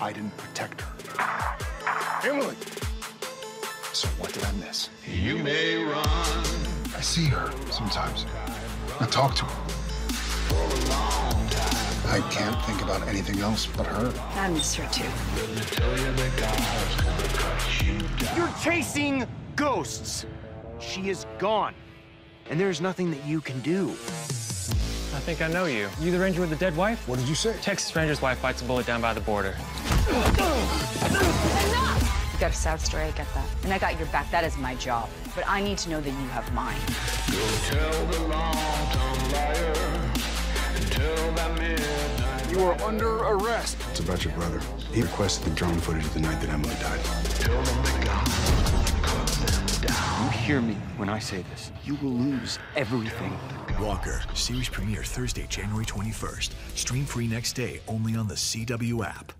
I didn't protect her. Emily! So what did I miss? You may run. I see her sometimes. I talk to her. I can't think about anything else but her. I miss her too. You're chasing ghosts. She is gone. And there's nothing that you can do. I think I know you. You the ranger with the dead wife? What did you say? Texas Ranger's wife bites a bullet down by the border. Enough! You got a sad story, I get that. And I got your back, that is my job. But I need to know that you have mine. Tell the long-term liar. And tell that midnight. You are under arrest. It's about your brother. He requested the drone footage of the night that Emily died. Hear me when I say this. You will lose everything. Walker, series premiere Thursday, January 21st. Stream free next day only on the CW app.